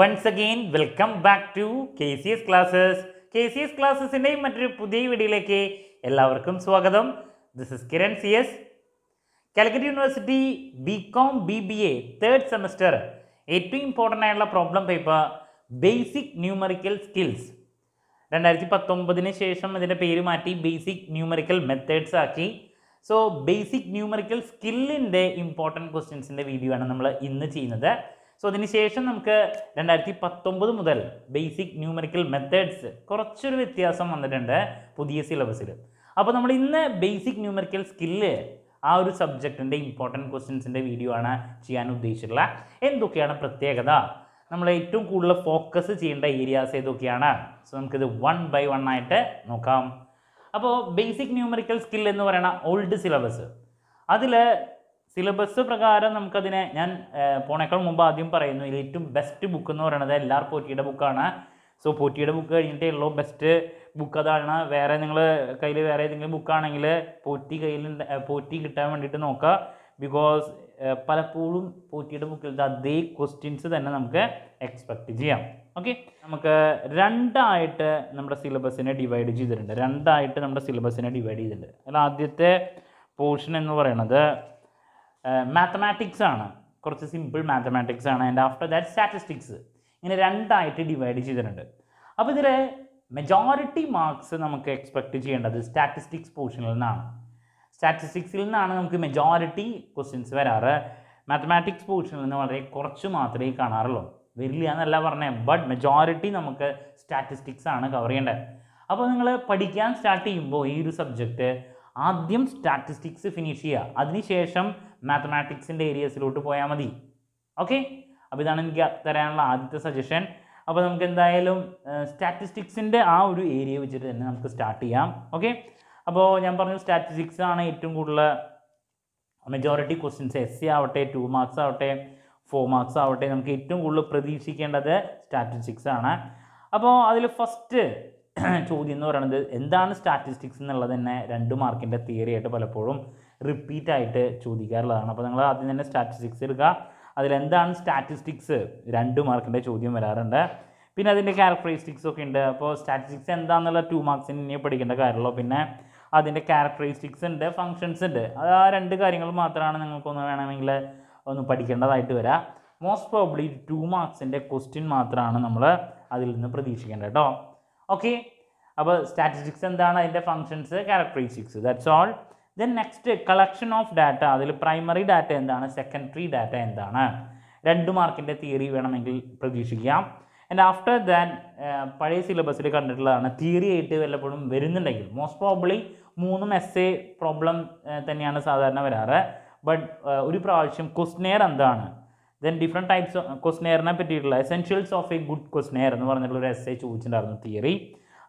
Once again welcome back to K C S classes K C S ക്ലാസ്സസിന്റെയും മറ്റൊരു പുതിയ വീഡിയോയിലേക്ക് എല്ലാവർക്കും സ്വാഗതം. This is Kiran C S Calicut university B com B B A third semester ഏറ്റവും important ആയിട്ടുള്ള problem paper basic numerical skills രണ്ടായിരത്തി പത്തൊമ്പതിന് ശേഷം ഇതിന്റെ പേര് മാറ്റി ബേസിക് ന്യൂമറിക്കൽ മെത്തേഡ്സ് ആക്കി. സോ ബേസിക് ന്യൂമറിക്കൽ സ്കില്ലിന്റെ ഇമ്പോർട്ടന്റ് ക്വസ്റ്റ്യൻസിന്റെ വീഡിയോ ആണ് നമ്മൾ ഇന്ന് ചെയ്യുന്നത്. സോ അതിന് ശേഷം നമുക്ക് രണ്ടായിരത്തി പത്തൊമ്പത് മുതൽ ബേസിക് ന്യൂമറിക്കൽ മെത്തേഡ്സ് കുറച്ചൊരു വ്യത്യാസം വന്നിട്ടുണ്ട് പുതിയ സിലബസിൽ അപ്പോൾ നമ്മൾ ഇന്ന് ബേസിക് ന്യൂമറിക്കൽ സ്കില്ല് ആ ഒരു സബ്ജക്റ്റിന്റെ ഇമ്പോർട്ടന്റ് ക്വസ്റ്റ്യൻസിന്റെ വീഡിയോ ആണ് ചെയ്യാൻ ഉദ്ദേശിച്ചിട്ടുള്ളത് എന്തൊക്കെയാണ് പ്രത്യേകത? നമ്മൾ ഏറ്റവും കൂടുതൽ ഫോക്കസ് ചെയ്യേണ്ട ഏരിയാസ് ഏതൊക്കെയാണ്? സോ നമുക്കിത് വൺ ബൈ വൺ ആയിട്ട് നോക്കാം. അപ്പോൾ ബേസിക് ന്യൂമറിക്കൽ സ്കിൽ എന്ന് പറയുന്ന ഓൾഡ് സിലബസ് അതിൽ സിലബസ് പ്രകാരം നമുക്കതിനെ ഞാൻ പോണേക്കാൾ മുമ്പ് ആദ്യം പറയുന്നു. ഏറ്റവും ബെസ്റ്റ് ബുക്ക് എന്ന് പറയുന്നത് എല്ലാർ പോറ്റിയുടെ ബുക്കാണ് സോ പോറ്റിയുടെ ബുക്ക് കഴിഞ്ഞിട്ടേ ഉള്ളൂ. ബെസ്റ്റ് ബുക്ക് അതാണ്. വേറെ നിങ്ങൾ കയ്യിൽ വേറെ ഏതെങ്കിലും ബുക്കാണെങ്കിൽ പോറ്റി കയ്യിൽ പോറ്റി കിട്ടാൻ വേണ്ടിയിട്ട് നോക്കുക. ബിക്കോസ് പലപ്പോഴും പോറ്റിയുടെ ബുക്കിൽ അതേ ക്വസ്റ്റ്യൻസ് തന്നെ നമുക്ക് എക്സ്പെക്റ്റ് ചെയ്യാം. ഓക്കെ നമുക്ക് രണ്ടായിട്ട് നമ്മുടെ സിലബസിനെ ഡിവൈഡ് ചെയ്തിട്ടുണ്ട്. രണ്ടായിട്ട് നമ്മുടെ സിലബസിനെ ഡിവൈഡ് ചെയ്തിട്ടുണ്ട്. അതിൽ ആദ്യത്തെ പോർഷൻ എന്ന് പറയുന്നത് മാത്തമാറ്റിക്സ് ആണ്. കുറച്ച് സിമ്പിൾ മാത്തമാറ്റിക്സ് ആണ്. ആൻഡ് ആഫ്റ്റർ ദാറ്റ് സ്റ്റാറ്റിസ്റ്റിക്സ് ഇങ്ങനെ രണ്ടായിട്ട് ഡിവൈഡ് ചെയ്തിട്ടുണ്ട്. അപ്പോൾ ഇതിൽ മെജോറിറ്റി മാർക്സ് നമുക്ക് എക്സ്പെക്റ്റ് ചെയ്യേണ്ടത് സ്റ്റാറ്റിസ്റ്റിക്സ് പോർഷനിൽ നിന്നാണ്. സ്റ്റാറ്റിസ്റ്റിക്സിൽ നിന്നാണ് നമുക്ക് മെജോറിറ്റി ക്വസ്റ്റ്യൻസ് വരാറ്. മാത്തമാറ്റിക്സ് പോർഷനിൽ നിന്ന് വളരെ കുറച്ച് മാത്രമേ കാണാറുള്ളൂ. വരില്ല എന്നല്ല പറഞ്ഞത് ബട്ട് മെജോറിറ്റി നമുക്ക് സ്റ്റാറ്റിസ്റ്റിക്സ് ആണ് കവർ ചെയ്യേണ്ടത്. അപ്പോൾ നിങ്ങൾ പഠിക്കാൻ സ്റ്റാർട്ട് ചെയ്യുമ്പോൾ ഈ ഒരു സബ്ജക്റ്റ് ആദ്യം സ്റ്റാറ്റിസ്റ്റിക്സ് ഫിനിഷ് ചെയ്യുക. അതിനുശേഷം മാത്തമാറ്റിക്സിന്റെ ഏരിയസിലോട്ട് പോയാൽ മതി. ഓക്കെ അപ്പോൾ ഇതാണ് എനിക്ക് തരാനുള്ള ആദ്യത്തെ സജഷൻ അപ്പോൾ നമുക്ക് എന്തായാലും സ്റ്റാറ്റിസ്റ്റിക്സിന്റെ ആ ഒരു ഏരിയ വെച്ചിട്ട് തന്നെ നമുക്ക് സ്റ്റാർട്ട് ചെയ്യാം. ഓക്കെ അപ്പോൾ ഞാൻ പറഞ്ഞു സ്റ്റാറ്റിസ്റ്റിക്സ് ആണ് ഏറ്റവും കൂടുതൽ മെജോറിറ്റി ക്വസ്റ്റ്യൻസ് എസ് സി ആവട്ടെ ടു മാർക്സ് ആവട്ടെ ഫോർ മാർക്സ് ആവട്ടെ നമുക്ക് ഏറ്റവും കൂടുതൽ പ്രതീക്ഷിക്കേണ്ടത് സ്റ്റാറ്റിസ്റ്റിക്സ് ആണ്. അപ്പോൾ അതിൽ ഫസ്റ്റ് ചോദ്യം എന്ന് പറയുന്നത് എന്താണ് സ്റ്റാറ്റിസ്റ്റിക്സ് എന്നുള്ളത് തന്നെ രണ്ട് മാർക്കിന്റെ തിയറി ആയിട്ട് പലപ്പോഴും റിപ്പീറ്റ് ആയിട്ട് ചോദിക്കാറുള്ളതാണ്. അപ്പോൾ നിങ്ങൾ ആദ്യം തന്നെ സ്റ്റാറ്റിസ്റ്റിക്സ് എടുക്കുക. അതിലെന്താണ് സ്റ്റാറ്റിസ്റ്റിക്സ് രണ്ട് മാർക്കിന്റെ ചോദ്യം വരാറുണ്ട്. പിന്നെ അതിന്റെ ക്യാരക്ടറിസ്റ്റിക്സ് ഒക്കെ ഉണ്ട്. അപ്പോൾ സ്റ്റാറ്റിസ്റ്റിക്സ് എന്താണെന്നുള്ള ടു മാർക്സിന് ഇനി പഠിക്കേണ്ട കാര്യമുള്ളൂ. പിന്നെ അതിന്റെ ക്യാരക്ടറിസ്റ്റിക്സ് ഉണ്ട് ഫങ്ഷൻസ് ഉണ്ട്. അത് ആ രണ്ട് കാര്യങ്ങൾ മാത്രമാണ് നിങ്ങൾക്കൊന്ന് വേണമെങ്കിൽ ഒന്ന് പഠിക്കേണ്ടതായിട്ട് വരാം. മോസ്റ്റ് പ്രോബ്ലി ടു മാർക്സിന്റെ ക്വസ്റ്റ്യൻ മാത്രമാണ് നമ്മൾ അതിൽ നിന്ന് പ്രതീക്ഷിക്കേണ്ടത് കേട്ടോ. ഓക്കെ അപ്പോൾ സ്റ്റാറ്റിസ്റ്റിക്സ് എന്താണ് അതിന്റെ functions characteristics that's all then next collection of data അതിൽ പ്രൈമറി ഡാറ്റ എന്താണ്? സെക്കൻഡറി ഡാറ്റ എന്താണ്? രണ്ട് മാർക്കിന്റെ തിയറി വേണമെങ്കിൽ പ്രതീക്ഷിക്കാം. ആൻഡ് ആഫ്റ്റർ ദാൻ പഴയ സിലബസിൽ കണ്ടിട്ടുള്ളതാണ്. തിയറി ആയിട്ട് വല്ലപ്പോഴും വരുന്നുണ്ടെങ്കിൽ മോസ്റ്റ് പ്രോബ്ലി മൂന്നും എസ് എ പ്രോബ്ലം തന്നെയാണ് സാധാരണ വരാറ്. ബട്ട് ഒരു പ്രാവശ്യം ക്വസ്റ്റ്നെയർ എന്താണ്? ദെൻ ഡിഫറെന്റ് ടൈപ്സ് ക്വസ്റ്റ്നെയറിനെ പറ്റിയിട്ടുള്ള essentials of a good questionnaire എന്ന് പറഞ്ഞിട്ടുള്ള ഒരു എസ് എ ചോദിച്ചിട്ടുണ്ടായിരുന്നു തിയറി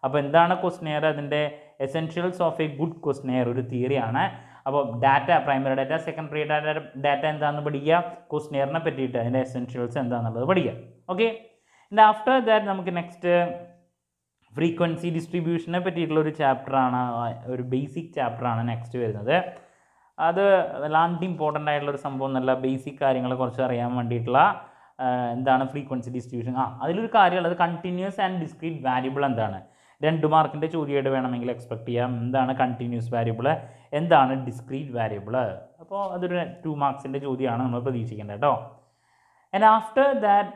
അപ്പോൾ എന്താണ് ക്വസ്റ്റ്നെയർ അതിന്റെ essentials of a good questionnaire ഒരു തിയറിയാണ് അപ്പോൾ data primary data secondary data data എന്താണെന്ന് പഠിക്കുക? ക്വസ്റ്റനെയറിനെ പറ്റിയിട്ട് അതിന്റെ എസെൻഷ്യൽസ് എന്താണെന്നുള്ളത് പഠിക്കുക. ഓക്കെ ആൻഡ് ആഫ്റ്റർ ദാറ്റ് നമുക്ക് നെക്സ്റ്റ് ഫ്രീക്വൻസി ഡിസ്ട്രിബ്യൂഷനെ പറ്റിയിട്ടുള്ള ഒരു ചാപ്റ്ററാണ് ഒരു ബേസിക് ചാപ്റ്ററാണ് നെക്സ്റ്റ് വരുന്നത്. അത് വല്ലാണ്ട് ഇമ്പോർട്ടന്റ് ആയിട്ടുള്ള ഒരു സംഭവം നല്ല ബേസിക് കാര്യങ്ങളെ കുറച്ച് അറിയാൻ വേണ്ടിയിട്ടുള്ള എന്താണ് ഫ്രീക്വൻസി ഡിസ്ട്രിബ്യൂഷൻ ആ അതിലൊരു കാര്യമുള്ളത്. കണ്ടിന്യൂസ് ആൻഡ് ഡിസ്ക്രീറ്റ് വാരിയബിൾ എന്താണ്? രണ്ട് മാർക്കിന്റെ ചോദ്യമായിട്ട് വേണമെങ്കിൽ എക്സ്പെക്ട് ചെയ്യാം. എന്താണ് കണ്ടിന്യൂസ് വാരിയബിൾ എന്താണ് ഡിസ്ക്രീറ്റ് വാരിയബിൾ അപ്പോൾ അതൊരു ടു മാർക്സിന്റെ ചോദ്യമാണ് നമ്മൾ പ്രതീക്ഷിക്കേണ്ടത് കേട്ടോ. ആൻഡ് ആഫ്റ്റർ ദാറ്റ്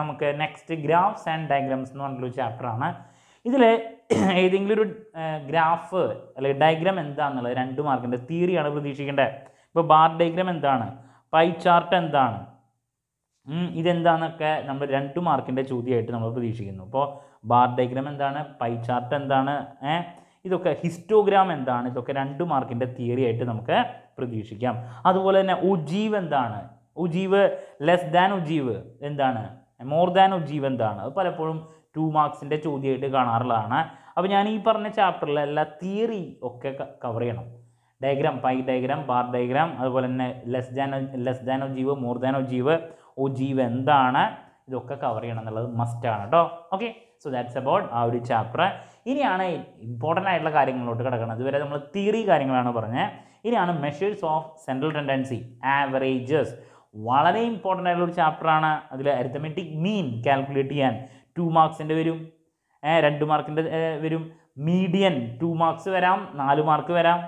നമുക്ക് നെക്സ്റ്റ് ഗ്രാഫ്സ് ആൻഡ് ഡയഗ്രാംസ് എന്ന് പറഞ്ഞിട്ടുള്ള ചാപ്റ്ററാണ് ഇതിൽ ഏതെങ്കിലും ഒരു ഗ്രാഫ് അല്ലെങ്കിൽ ഡയഗ്രാം എന്താണെന്നുള്ളത് രണ്ട് മാർക്കിന്റെ തിയറിയാണ് പ്രതീക്ഷിക്കേണ്ടത്. ഇപ്പോൾ ബാർ ഡയഗ്രാം എന്താണ്? പൈ ചാർട്ട് എന്താണ്? ഇതെന്താണെന്നൊക്കെ നമ്മൾ രണ്ട് മാർക്കിന്റെ ചോദ്യമായിട്ട് നമ്മൾ പ്രതീക്ഷിക്കുന്നു. ഇപ്പോൾ ബാർ ഡയഗ്രാം എന്താണ്? പൈ ചാർട്ട് എന്താണ്? ഇതൊക്കെ ഹിസ്റ്റോഗ്രാം എന്താണ്? ഇതൊക്കെ രണ്ട് മാർക്കിന്റെ തിയറി ആയിട്ട് നമുക്ക് പ്രതീക്ഷിക്കാം. അതുപോലെ തന്നെ ഉജീവ് എന്താണ്? ഉജീവ് ലെസ് ദാൻ ഉജീവ് എന്താണ്? മോർ ദാൻ ഉജീവ് എന്താണ്? അത് പലപ്പോഴും ടു മാർക്സിന്റെ ചോദ്യമായിട്ട് കാണാറുള്ളതാണ്. അപ്പോൾ ഞാൻ ഈ പറഞ്ഞ ചാപ്റ്ററിൽ എല്ലാ തിയറി ഒക്കെ കവർ ചെയ്യണം. Diagram pie diagram bar diagram അതുപോലെ തന്നെ less than less than ogive more than ogive ogive എന്താണ്? ഇതൊക്കെ കവർ ചെയ്യണം എന്നുള്ളത് മസ്റ്റാണ് കേട്ടോ ഓക്കെ സോ ദാറ്റ്സ് അബൌട്ട് ആ ഒരു ചാപ്റ്റർ ഇനിയാണ് ഇമ്പോർട്ടന്റ് ആയിട്ടുള്ള കാര്യങ്ങളിലോട്ട് കിടക്കുന്നത്. ഇതുവരെ നമ്മൾ തിയറി കാര്യങ്ങളാണ് പറഞ്ഞത് ഇനിയാണ് measures of central tendency averages വളരെ ഇമ്പോർട്ടന്റ് ആയിട്ടുള്ള ഒരു ചാപ്റ്ററാണ് അതിൽ അരിത്തമെറ്റിക് മീൻ കാൽക്കുലേറ്റ് ചെയ്യാൻ. ടു മാർക്സിന്റെ വരും. രണ്ട് മാർക്കിന്റെ വരും. മീഡിയൻ ടു മാർക്സ് വരാം. നാല് മാർക്ക് വരാം.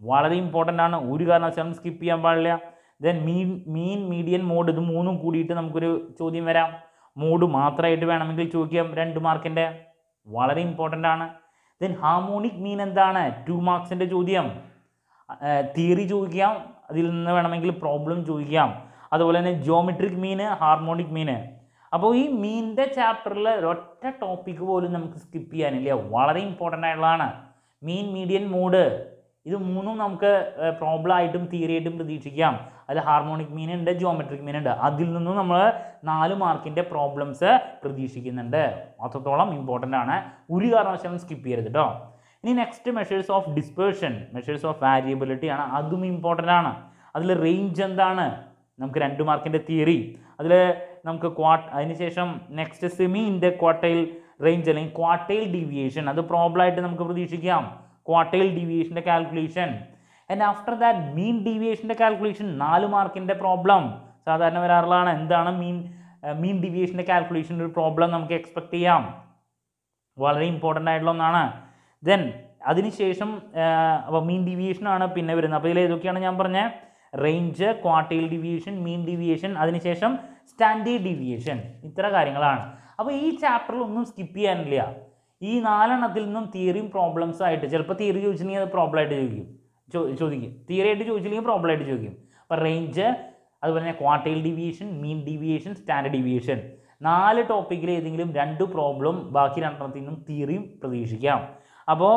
വളരെ ഇമ്പോർട്ടന്റ് ആണ്. ഒരു കാരണവശാലും സ്കിപ്പ് ചെയ്യാൻ പാടില്ല. Then mean mean median mode ഇത് മൂന്നും കൂടിയിട്ട് നമുക്കൊരു ചോദ്യം വരാം. മോഡ് മാത്രമായിട്ട് വേണമെങ്കിൽ ചോദിക്കാം. രണ്ട് മാർക്കിന്റെ വളരെ ഇമ്പോർട്ടന്റ് ആണ്. ദെൻ ഹാർമോണിക് മീൻ എന്താണ്? ടു മാർക്സിന്റെ ചോദ്യം. തിയറി ചോദിക്കാം. അതിൽ നിന്ന് വേണമെങ്കിൽ പ്രോബ്ലം ചോദിക്കാം. അതുപോലെ തന്നെ ജോമെട്രിക് മീന് ഹാർമോണിക് മീന് അപ്പോൾ ഈ മീനിന്റെ ചാപ്റ്ററിൽ ഒരൊറ്റ ടോപ്പിക്ക് പോലും നമുക്ക് സ്കിപ്പ് ചെയ്യാനില്ല. വളരെ ഇമ്പോർട്ടന്റ് ആയിട്ടുള്ളതാണ്. മീൻ മീഡിയൻ മോഡ് ഇത് മൂന്നും നമുക്ക് പ്രോബ്ലം ആയിട്ടും തിയറി ആയിട്ടും പ്രതീക്ഷിക്കാം. അതിൽ ഹാർമോണിക് മീൻ ഉണ്ട് ജിയോമെട്രിക് മീൻ ഉണ്ട്. അതിൽ നിന്നും നമ്മൾ നാല് മാർക്കിന്റെ പ്രോബ്ലംസ് പ്രതീക്ഷിക്കുന്നുണ്ട്. അത്രത്തോളം ഇമ്പോർട്ടന്റ് ആണ്. ഒരു കാരണവശാലും സ്കിപ്പ് ചെയ്യരുത് കേട്ടോ ഇനി next measures of dispersion measures of variability ആണ്. അതും ഇമ്പോർട്ടന്റ് ആണ്. അതിൽ റേഞ്ച് എന്താണ്? നമുക്ക് രണ്ട് മാർക്കിന്റെ തിയറി അതിൽ നമുക്ക് ക്വാട്ട് അതിനുശേഷം next semi inter quartile range അല്ലെങ്കിൽ ക്വാർട്ടൈൽ ഡീവിയേഷൻ അത് പ്രോബ്ലമായിട്ട് നമുക്ക് പ്രതീക്ഷിക്കാം. Quartile ഡീവിയേഷന്റെ calculation and after that mean ഡീവിയേഷന്റെ calculation നാല് മാർക്കിന്റെ പ്രോബ്ലം സാധാരണ വരാറുള്ളതാണ്. എന്താണ് മീൻ മീൻ ഡീവിയേഷന്റെ കാൽക്കുലേഷൻ ഒരു പ്രോബ്ലം നമുക്ക് എക്സ്പെക്ട് ചെയ്യാം. വളരെ ഇമ്പോർട്ടന്റ് ആയിട്ടുള്ള ഒന്നാണ്. ദെൻ അതിനുശേഷം അപ്പോൾ മീൻ ഡീവിയേഷൻ ആണ് പിന്നെ വരുന്നത്. അപ്പോൾ ഇതിൽ ഏതൊക്കെയാണ് ഞാൻ പറഞ്ഞത് range quartile deviation mean deviation അതിനുശേഷം സ്റ്റാൻഡേർഡ് ഡീവിയേഷൻ ഇത്ര കാര്യങ്ങളാണ്. അപ്പോൾ ഈ ചാപ്റ്ററിൽ ഒന്നും സ്കിപ്പ് ചെയ്യാനില്ല. ഈ നാലെണ്ണത്തിൽ നിന്നും തിയറിയും പ്രോബ്ലംസും ആയിട്ട് ചിലപ്പോൾ തിയറി ചോദിച്ചിട്ടുണ്ടെങ്കിൽ അത് പ്രോബ്ലം ആയിട്ട് ചോദിക്കും. ചോദിക്കും. തിയറി ആയിട്ട് ചോദിച്ചില്ലെങ്കിൽ പ്രോബ്ലം ആയിട്ട് ചോദിക്കും. അപ്പോൾ റേഞ്ച് അതുപോലെ തന്നെ quartile deviation mean deviation standard deviation നാല് ടോപ്പിക്കിൽ ഏതെങ്കിലും രണ്ട് പ്രോബ്ലം ബാക്കി രണ്ടെണ്ണത്തിൽ നിന്നും തിയറിയും പ്രതീക്ഷിക്കാം. അപ്പോൾ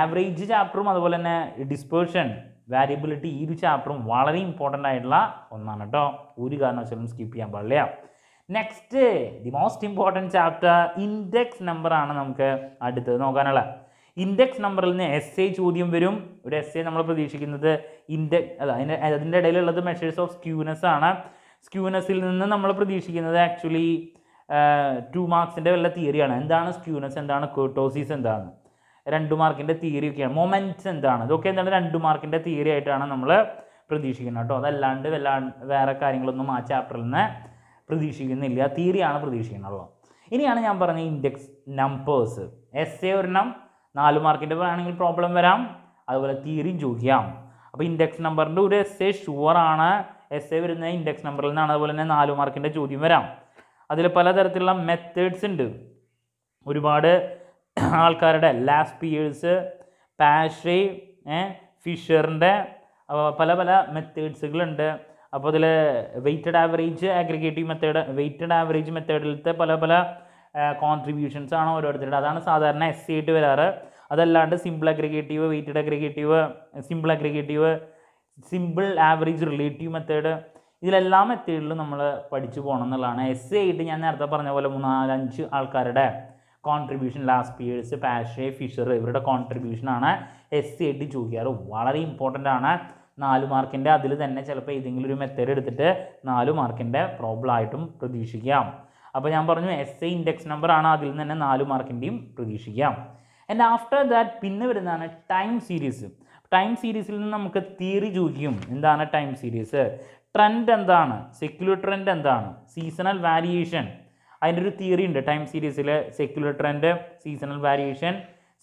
ആവറേജ് ചാപ്റ്ററും അതുപോലെ തന്നെ ഡിസ്പേർഷൻ വാരിയബിലിറ്റി ഈ ഒരു ചാപ്റ്ററും വളരെ ഇമ്പോർട്ടന്റ് ആയിട്ടുള്ള ഒന്നാണ് കേട്ടോ ഒരു കാരണവശാലും സ്കിപ്പ് ചെയ്യാൻ പാടില്ല. Next the most important chapter index നമ്പറാണ് നമുക്ക് അടുത്തത് നോക്കാനുള്ള ഇൻഡെക്സ് നമ്പറിൽ നിന്ന് എസ് എ ചോദ്യം വരും. ഒരു എസ് എ നമ്മൾ പ്രതീക്ഷിക്കുന്നത് ഇൻഡെക്സ് അല്ല അതിന്റെ അതിന്റെ ഇടയിലുള്ളത് മെഷേഴ്സ് ഓഫ് സ്ക്യൂനെസ് ആണ്. സ്ക്യൂനെസ്സിൽ നിന്ന് നമ്മൾ പ്രതീക്ഷിക്കുന്നത് ആക്ച്വലി ടു മാർക്സിന്റെ വല്ല തിയറിയാണ് എന്താണ് സ്ക്യൂനെസ് എന്താണ് കേട്ടോസിസ് എന്താണ്? രണ്ട് മാർക്കിന്റെ തിയറി ഒക്കെയാണ്. മൊമെന്റ്സ് എന്താണ്? ഇതൊക്കെ എന്താണ് രണ്ട് മാർക്കിന്റെ തിയറി ആയിട്ടാണ് നമ്മൾ പ്രതീക്ഷിക്കുന്നത് കേട്ടോ. അതല്ലാണ്ട് വല്ലാ വേറെ കാര്യങ്ങളൊന്നും ആ ചാപ്റ്ററിൽ നിന്ന് പ്രതീക്ഷിക്കുന്നില്ല. തിയറിയാണ് പ്രതീക്ഷിക്കുന്നുള്ളൂ ഇനിയാണ് ഞാൻ പറഞ്ഞ ഇൻഡെക്സ് നമ്പേഴ്സ് എസ് എ ഒരെണ്ണം നാല് മാർക്കിന്റെ ആണെങ്കിൽ പ്രോബ്ലം വരാം. അതുപോലെ തിയറിയും ചോദിക്കാം അപ്പോൾ ഇൻഡെക്സ് നമ്പറിന്റെ ഒരു എസ് എ ഷുവറാണ് എസ് എ വരുന്ന ഇൻഡെക്സ് നമ്പറിൽ നിന്നാണ്. അതുപോലെ തന്നെ നാല് മാർക്കിന്റെ ചോദ്യം വരാം. അതിൽ പലതരത്തിലുള്ള മെത്തേഡ്സ് ഉണ്ട്. ഒരുപാട് ആൾക്കാരുടെ ലാസ്പിയേഴ്സ് പാഷ്രി ഫിഷറിന്റെ പല പല മെത്തേഡ്സുകളുണ്ട് അപ്പോൾ അതിൽ weighted average aggregative method weighted average മെത്തേഡിലത്തെ പല പല കോൺട്രിബ്യൂഷൻസ് ആണ് ഓരോരുത്തരുടെ. അതാണ് സാധാരണ എസ് സി ആയിട്ട് വരാറ്. അതല്ലാണ്ട് simple aggregative weighted aggregative simple aggregative simple average relative method ഇതിലെല്ലാ മെത്തേഡിലും നമ്മൾ പഠിച്ചു പോകണം എന്നുള്ളതാണ്. എസ് സി ആയിട്ട് ഞാൻ നേരത്തെ പറഞ്ഞ പോലെ മൂന്നാലഞ്ച് ആൾക്കാരുടെ contribution Laspeyres Paasche Fisher ഇവരുടെ കോൺട്രിബ്യൂഷനാണ് എസ് സി ആയിട്ട് ചോദിക്കാറ്. വളരെ ഇമ്പോർട്ടന്റ് ആണ്. നാല് മാർക്കിന്റെ അതിൽ തന്നെ ചിലപ്പോൾ ഏതെങ്കിലും ഒരു മെത്തേഡ് എടുത്തിട്ട് നാല് മാർക്കിന്റെ പ്രോബ്ലം ആയിട്ടും പ്രതീക്ഷിക്കാം. അപ്പോൾ ഞാൻ പറഞ്ഞു എസ് എ ഇൻഡെക്സ് നമ്പർ ആണ് അതിൽ നിന്ന് തന്നെ നാല് മാർക്കിന്റെയും പ്രതീക്ഷിക്കാം. ആൻഡ് ആഫ്റ്റർ ദാറ്റ് പിന്നെ വരുന്നതാണ് ടൈം സീരീസ് ടൈം സീരീസിൽ നിന്ന് നമുക്ക് തിയറി ചോദിക്കും. എന്താണ് ടൈം സീരീസ് ട്രെൻഡ് എന്താണ്? സെക്യുലർ ട്രെൻഡ് എന്താണ്? സീസണൽ വാരിയേഷൻ അതിന്റെ ഒരു തിയറി ഉണ്ട് ടൈം സീരീസിൽ secular trend seasonal variation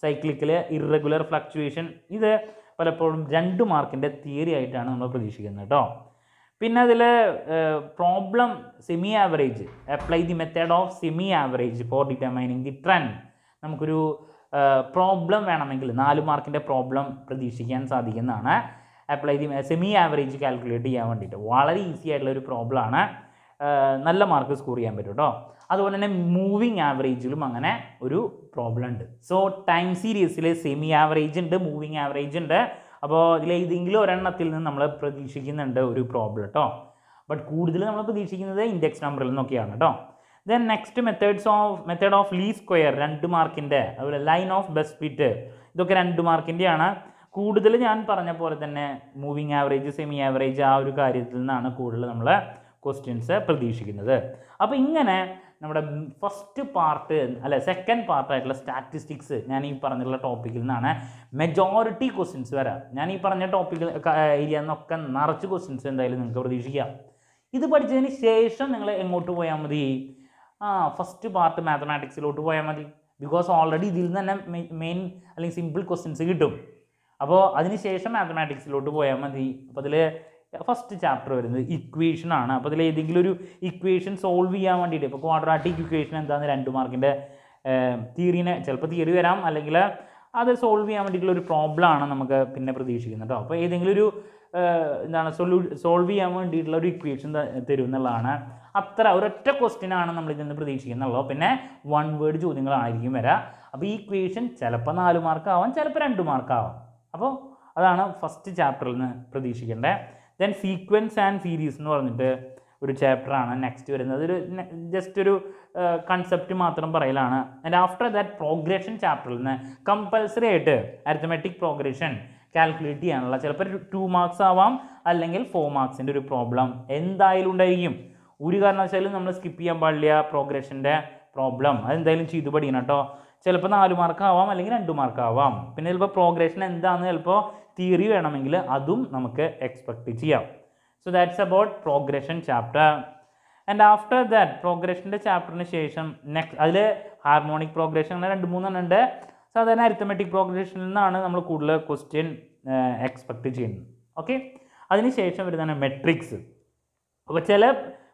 cyclical irregular fluctuation ഇത് പലപ്പോഴും രണ്ട് മാർക്കിന്റെ തിയറി ആയിട്ടാണ് നമ്മൾ പ്രതീക്ഷിക്കുന്നത് കേട്ടോ പിന്നെ അതിൽ problem semi average apply the method of semi average for determining the trend നമുക്കൊരു പ്രോബ്ലം വേണമെങ്കിൽ നാല് മാർക്കിന്റെ പ്രോബ്ലം പ്രതീക്ഷിക്കാൻ സാധിക്കുന്നതാണ്. Apply the semi average calculate ചെയ്യാൻ വേണ്ടിയിട്ട്. വളരെ ഈസി ആയിട്ടുള്ള ഒരു പ്രോബ്ലമാണ് നല്ല മാർക്ക് സ്കോർ ചെയ്യാൻ പറ്റും കേട്ടോ അതുപോലെ തന്നെ മൂവിങ് ആവറേജിലും അങ്ങനെ ഒരു പ്രോബ്ലം ഉണ്ട്. സോ ടൈം സീരീസിൽ സെമി ആവറേജ് ഉണ്ട് മൂവിങ് ആവറേജ് ഉണ്ട്. അപ്പോൾ ഇതിൽ ഏതെങ്കിലും ഒരെണ്ണത്തിൽ നിന്ന് നമ്മൾ പ്രതീക്ഷിക്കുന്നുണ്ട് ഒരു പ്രോബ്ലം കേട്ടോ ബട്ട് കൂടുതൽ നമ്മൾ പ്രതീക്ഷിക്കുന്നത് ഇൻഡെക്സ് നമ്പറിൽ നിന്നൊക്കെയാണ് കേട്ടോ then next methods of method of Lee square രണ്ട് മാർക്കിന്റെ അതുപോലെ ലൈൻ ഓഫ് ബെസ്റ്റ് ഫിറ്റ് ഇതൊക്കെ രണ്ട് മാർക്കിന്റെയാണ് കൂടുതൽ ഞാൻ പറഞ്ഞ പോലെ തന്നെ മൂവിങ് ആവറേജ് സെമി ആവറേജ് ആ ഒരു കാര്യത്തിൽ നിന്നാണ് കൂടുതൽ നമ്മൾ ക്വസ്റ്റ്യൻസ് പ്രതീക്ഷിക്കുന്നത്. അപ്പോൾ ഇങ്ങനെ നമ്മുടെ ഫസ്റ്റ് പാർട്ട് അല്ല സെക്കൻഡ് പാർട്ടായിട്ടുള്ള സ്റ്റാറ്റിസ്റ്റിക്സ് ഞാൻ ഈ പറഞ്ഞിട്ടുള്ള ടോപ്പിക്കിൽ നിന്നാണ് മെജോറിറ്റി ക്വസ്റ്റ്യൻസ് വരാം. ഞാൻ ഈ പറഞ്ഞ ടോപ്പിക്കിൽ ഏരിയ നിന്നൊക്കെ നിറച്ച് ക്വസ്റ്റ്യൻസ് എന്തായാലും നിങ്ങൾക്ക് പ്രതീക്ഷിക്കാം. ഇത് പഠിച്ചതിന് ശേഷം നിങ്ങൾ എങ്ങോട്ട് പോയാൽ മതി? ആ ഫസ്റ്റ് പാർട്ട് മാത്തമാറ്റിക്സിലോട്ട് പോയാൽ മതി. ബിക്കോസ് ഓൾറെഡി ഇതിൽ നിന്ന് തന്നെ മെയിൻ അല്ലെങ്കിൽ സിമ്പിൾ ക്വസ്റ്റ്യൻസ് കിട്ടും. അപ്പോൾ അതിന് ശേഷം മാത്തമാറ്റിക്സിലോട്ട് പോയാൽ മതി. അപ്പോൾ അതിൽ ഫസ്റ്റ് ചാപ്റ്റർ വരുന്നത് ഇക്വേഷൻ ആണ്. അപ്പോൾ അതിൽ ഏതെങ്കിലും ഒരു ഇക്വേഷൻ സോൾവ് ചെയ്യാൻ വേണ്ടിയിട്ട് ഇപ്പോൾ ക്വാഡ്രാറ്റിക് ഇക്വേഷൻ എന്താണെന്ന് രണ്ട് മാർക്കിന്റെ തിയറീനെ ചിലപ്പോൾ തിയറി വരാം അല്ലെങ്കിൽ അത് സോൾവ് ചെയ്യാൻ വേണ്ടിയിട്ടുള്ള ഒരു പ്രോബ്ലം ആണ് നമുക്ക് പിന്നെ പ്രതീക്ഷിക്കുന്നത് കേട്ടോ അപ്പോൾ ഏതെങ്കിലും ഒരു എന്താണ് സൊല്യൂ സോൾവ് ചെയ്യാൻ വേണ്ടിയിട്ടുള്ള ഒരു ഇക്വേഷൻ തരും എന്നുള്ളതാണ്. അത്ര ഒരൊറ്റ ക്വസ്റ്റ്യൻ ആണ് നമ്മൾ ഇതിൽ നിന്ന് പ്രതീക്ഷിക്കുന്നുള്ളൂ പിന്നെ വൺ വേർഡ് ചോദ്യങ്ങളായിരിക്കും വരിക അപ്പോൾ ഈ ഇക്വേഷൻ ചിലപ്പോൾ നാല് മാർക്ക് ആവാം ചിലപ്പോൾ രണ്ട് മാർക്ക് ആവാം. അപ്പോൾ അതാണ് ഫസ്റ്റ് ചാപ്റ്ററിൽ നിന്ന് പ്രതീക്ഷിക്കേണ്ടത്. ദെൻ സീക്വൻസ് ആൻഡ് സീരീസ് എന്ന് പറഞ്ഞിട്ട് ഒരു ചാപ്റ്ററാണ് നെക്സ്റ്റ് വരുന്നത്. ഒരു ജസ്റ്റ് ഒരു കൺസെപ്റ്റ് മാത്രം പറയലാണ്. ആൻഡ് ആഫ്റ്റർ ദാറ്റ് പ്രോഗ്രഷൻ ചാപ്റ്ററിൽ നിന്ന് കമ്പൽസറി ആയിട്ട് അരിത്തമെറ്റിക് പ്രോഗ്രഷൻ കാൽക്കുലേറ്റ് ചെയ്യാനുള്ള ചിലപ്പോൾ ടു മാർക്സ് ആവാം അല്ലെങ്കിൽ ഫോർ മാർക്സിന്റെ ഒരു പ്രോബ്ലം എന്തായാലും ഉണ്ടായിരിക്കും. ഒരു കാരണവശാലും നമ്മൾ സ്കിപ്പ് ചെയ്യാൻ പാടില്ല പ്രോഗ്രഷന്റെ പ്രോബ്ലം അതെന്തായാലും ചെയ്തു പഠിക്കണം കേട്ടോ ചിലപ്പോൾ നാല് മാർക്കാവാം അല്ലെങ്കിൽ രണ്ട് മാർക്കാവാം. പിന്നെ ചിലപ്പോൾ പ്രോഗ്രഷൻ എന്താണെന്ന് ചിലപ്പോൾ തിയറി വേണമെങ്കിൽ അതും നമുക്ക് എക്സ്പെക്റ്റ് ചെയ്യാം. So that's about progression chapter and after that പ്രോഗ്രഷന്റെ ചാപ്റ്ററിന് ശേഷം നെക്സ്റ്റ് അതിൽ ഹാർമോണിക് പ്രോഗ്രഷൻ അങ്ങനെ രണ്ട് മൂന്നെണ്ണം ഉണ്ട്. സാധാരണ അരിത്തമെറ്റിക് പ്രോഗ്രഷനിൽ നിന്നാണ് നമ്മൾ കൂടുതൽ ക്വസ്റ്റ്യൻ എക്സ്പെക്ട് ചെയ്യുന്നത്. ഓക്കെ അതിനുശേഷം വരുന്നതാണ് മെട്രിക്സ് അപ്പോൾ ചില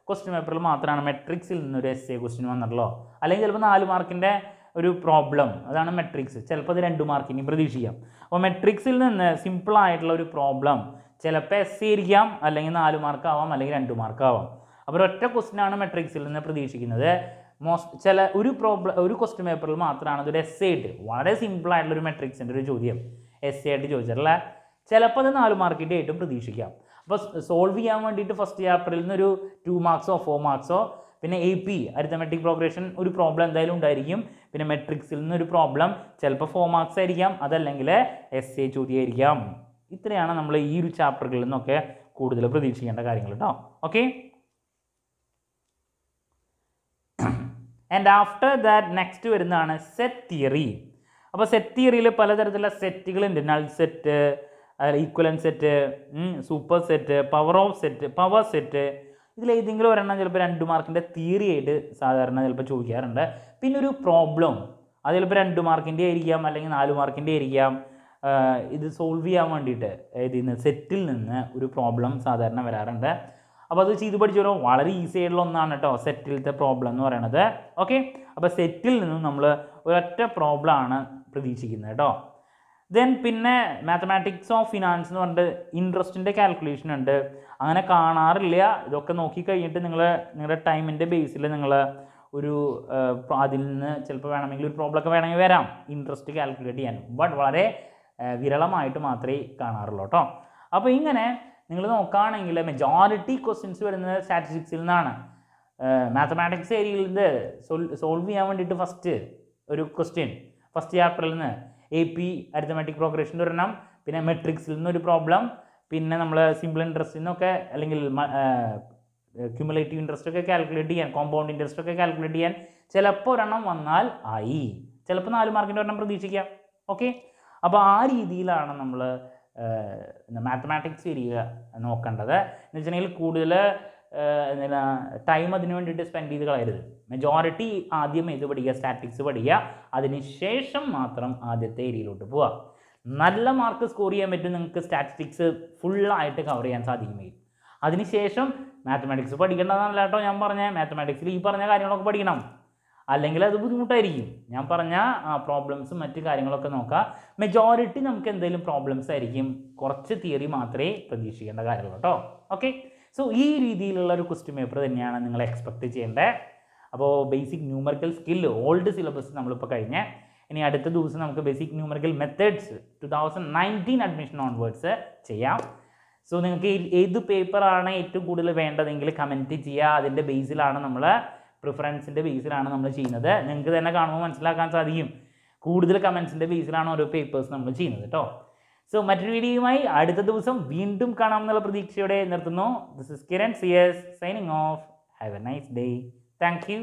ക്വസ്റ്റ്യൻ പേപ്പറിൽ മാത്രമാണ് മെട്രിക്സിൽ നിന്നൊരു എസ് എ ക്വസ്റ്റ്യൻ വന്നിട്ടുള്ളൂ അല്ലെങ്കിൽ ചിലപ്പോൾ നാല് മാർക്കിന്റെ ഒരു പ്രോബ്ലം അതാണ് മെട്രിക്സ് ചിലപ്പോൾ അത് രണ്ട് മാർക്കിനി പ്രതീക്ഷിക്കാം. അപ്പോൾ മെട്രിക്സിൽ നിന്ന് സിമ്പിൾ ആയിട്ടുള്ള ഒരു പ്രോബ്ലം ചിലപ്പോൾ എസ് ആയിരിക്കാം അല്ലെങ്കിൽ നാല് മാർക്കാവാം അല്ലെങ്കിൽ രണ്ട് മാർക്കാവാം അപ്പോൾ ഒറ്റ ക്വസ്റ്റിനാണ് മെട്രിക്സിൽ നിന്ന് പ്രതീക്ഷിക്കുന്നത്. മോസ്റ്റ് ചില ഒരു പ്രോബ്ലം ഒരു ക്വസ്റ്റ്യൻ പേപ്പറിൽ മാത്രമാണ് അതൊരു എസ് ആയിട്ട്. വളരെ ഒരു മെട്രിക്സിന്റെ ഒരു ചോദ്യം. എസ് ആയിട്ട് ചോദിച്ചിട്ടുള്ള ചിലപ്പോൾ അത് നാല് മാർക്കിന്റെ ആയിട്ടും പ്രതീക്ഷിക്കാം. അപ്പോൾ സോൾവ് ചെയ്യാൻ വേണ്ടിയിട്ട് ഫസ്റ്റ് ചാപ്റ്ററിൽ നിന്ന് ഒരു ടു മാർക്സോ ഫോർ മാർക്സോ പിന്നെ എ പി അരിത്തമെറ്റിക് പ്രോഗ്രഷൻ ഒരു പ്രോബ്ലം എന്തായാലും ഉണ്ടായിരിക്കും. പിന്നെ മെട്രിക്സിൽ നിന്നൊരു പ്രോബ്ലം ചിലപ്പോൾ ഫോർ മാർക്സ് ആയിരിക്കാം. അതല്ലെങ്കിൽ എസ് എ ചോദ്യമായിരിക്കാം ഇത്രയാണ് നമ്മൾ ഈ ഒരു ചാപ്റ്ററുകളിൽ നിന്നൊക്കെ കൂടുതൽ പ്രതീക്ഷിക്കേണ്ട കാര്യങ്ങൾ കേട്ടോ okay and after that next വരുന്നതാണ് സെറ്റ് തിയറി അപ്പോൾ സെറ്റ് തിയറിയിൽ പലതരത്തിലുള്ള സെറ്റുകളുണ്ട് null set equivalent set super set power of set power set ഇതിൽ ഏതെങ്കിലും ഒരെണ്ണം ചിലപ്പോൾ രണ്ട് മാർക്കിന്റെ തിയറി ആയിട്ട് സാധാരണ ചിലപ്പോൾ ചോദിക്കാറുണ്ട്. പിന്നെ ഒരു പ്രോബ്ലം അത് ചിലപ്പോൾ രണ്ട് മാർക്കിന്റെ ആയിരിക്കാം അല്ലെങ്കിൽ നാല് മാർക്കിന്റെ ആയിരിക്കാം. ഇത് സോൾവ് ചെയ്യാൻ വേണ്ടിയിട്ട് ഇതിൽ നിന്ന് സെറ്റിൽ നിന്ന് ഒരു പ്രോബ്ലം സാധാരണ വരാറുണ്ട്. അപ്പോൾ അത് ചെയ്ത് പഠിച്ചോളൂ വളരെ ഈസി ആയിട്ടുള്ള ഒന്നാണ് കേട്ടോ സെറ്റിലത്തെ പ്രോബ്ലം എന്ന് പറയണത്. ഓക്കെ അപ്പോൾ സെറ്റിൽ നിന്നും നമ്മൾ ഒരൊറ്റ പ്രോബ്ലം ആണ് പ്രതീക്ഷിക്കുന്നത് കേട്ടോ ദെൻ പിന്നെ മാത്തമാറ്റിക്സ് ഓഫ് ഫിനാൻസ് എന്ന് പറഞ്ഞിട്ട് ഇൻട്രസ്റ്റിന്റെ കാൽക്കുലേഷൻ ഉണ്ട്. അങ്ങനെ കാണാറില്ല. ഇതൊക്കെ നോക്കി കഴിഞ്ഞിട്ട് നിങ്ങൾ നിങ്ങളുടെ ടൈമിന്റെ ബേസിൽ നിങ്ങൾ ഒരു അതിൽ നിന്ന് ചിലപ്പോൾ വേണമെങ്കിൽ ഒരു പ്രോബ്ലമൊക്കെ വേണമെങ്കിൽ വരാം. ഇൻട്രസ്റ്റ് കാൽക്കുലേറ്റ് ചെയ്യാൻ. ബട്ട് വളരെ വിരളമായിട്ട് മാത്രമേ കാണാറുള്ളൂ കേട്ടോ. അപ്പോൾ ഇങ്ങനെ നിങ്ങൾ നോക്കുകയാണെങ്കിൽ മെജോറിറ്റി ക്വസ്റ്റ്യൻസ് വരുന്നത് സ്റ്റാറ്റിസ്റ്റിക്സിൽ നിന്നാണ്. മാത്തമാറ്റിക്സ് ഏരിയയിൽ നിന്ന് സോൾവ് ചെയ്യാൻ വേണ്ടിയിട്ട് ഫസ്റ്റ് ഒരു ക്വസ്റ്റ്യൻ ഫസ്റ്റ് ചാപ്റ്ററിൽ നിന്ന് എ പി അരിത്തമാറ്റിക് പ്രോഗ്രഷന്റെ ഒരെണ്ണം പിന്നെ മെട്രിക്സിൽ നിന്നൊരു പ്രോബ്ലം പിന്നെ നമ്മൾ സിമ്പിൾ ഇൻട്രസ്റ്റിൽ നിന്നൊക്കെ അല്ലെങ്കിൽ ക്യുമുലേറ്റീവ് ഇൻട്രസ്റ്റ് ഒക്കെ കാൽക്കുലേറ്റ് ചെയ്യാൻ കോമ്പൗണ്ട് ഇൻട്രസ്റ്റ് ഒക്കെ കാൽക്കുലേറ്റ് ചെയ്യാൻ ചിലപ്പോൾ ഒരെണ്ണം വന്നാൽ ആയി. ചിലപ്പോൾ നാല് മാർക്കിന്റെ ഒരെണ്ണം പ്രതീക്ഷിക്കാം. ഓക്കെ അപ്പോൾ ആ രീതിയിലാണ് നമ്മൾ മാത്തമാറ്റിക്സ് ഏരിയ നോക്കേണ്ടത്. എന്ന് വെച്ചിട്ടുണ്ടെങ്കിൽ കൂടുതൽ എന്താ ടൈം അതിന് വേണ്ടിയിട്ട് സ്പെൻഡ് ചെയ്ത് കളയരുത്. മെജോറിറ്റി ആദ്യം ഇത് പഠിക്കുക സ്റ്റാറ്റിക്സ് പഠിക്കുക. അതിന് ശേഷം മാത്രം ആദ്യത്തെ ഏരിയയിലോട്ട് പോവുക. നല്ല മാർക്ക് സ്കോർ ചെയ്യാൻ പറ്റും നിങ്ങൾക്ക് സ്റ്റാറ്റിസ്റ്റിക്സ് ഫുള്ളായിട്ട് കവർ ചെയ്യാൻ സാധിക്കുമെങ്കിൽ. അതിനുശേഷം മാത്തമാറ്റിക്സ് പഠിക്കേണ്ടതാണല്ലോ കേട്ടോ ഞാൻ പറഞ്ഞ. മാത്തമാറ്റിക്സിൽ ഈ പറഞ്ഞ കാര്യങ്ങളൊക്കെ പഠിക്കണം. അല്ലെങ്കിൽ അത് ബുദ്ധിമുട്ടായിരിക്കും. ഞാൻ പറഞ്ഞ പ്രോബ്ലംസും മറ്റു കാര്യങ്ങളൊക്കെ നോക്കുക മെജോറിറ്റി നമുക്ക് എന്തെങ്കിലും പ്രോബ്ലംസ് ആയിരിക്കും. കുറച്ച് തിയറി മാത്രമേ പ്രതീക്ഷിക്കേണ്ട കാര്യമുള്ളൂ കേട്ടോ. ഓക്കെ സോ ഈ രീതിയിലുള്ള ഒരു ക്വസ്റ്റ്യൻ പേപ്പർ തന്നെയാണ് നിങ്ങൾ എക്സ്പെക്ട് ചെയ്യേണ്ടത്. അപ്പോൾ basic numerical skill old syllabus നമ്മളിപ്പോൾ കഴിഞ്ഞ ഇനി അടുത്ത ദിവസം നമുക്ക് basic numerical methods two thousand nineteen admission onwards ചെയ്യാം. സോ നിങ്ങൾക്ക് ഏത് പേപ്പറാണ് ഏറ്റവും കൂടുതൽ വേണ്ടതെങ്കിൽ കമന്റ് ചെയ്യുക. അതിന്റെ ബേസിലാണ് നമ്മൾ പ്രിഫറൻസിന്റെ ബേസിലാണ് നമ്മൾ ചെയ്യുന്നത്. നിങ്ങൾക്ക് തന്നെ കാണുമ്പോൾ മനസ്സിലാക്കാൻ സാധിക്കും. കൂടുതൽ കമൻസിന്റെ ബേസിലാണ് ഓരോ പേപ്പേഴ്സ് നമ്മൾ ചെയ്യുന്നത് കേട്ടോ സോ മറ്റൊരു വീഡിയോയുമായി അടുത്ത ദിവസം വീണ്ടും കാണാമെന്നുള്ള പ്രതീക്ഷയോടെ നിർത്തുന്നു. This is Kiran C S signing off have a nice day thank you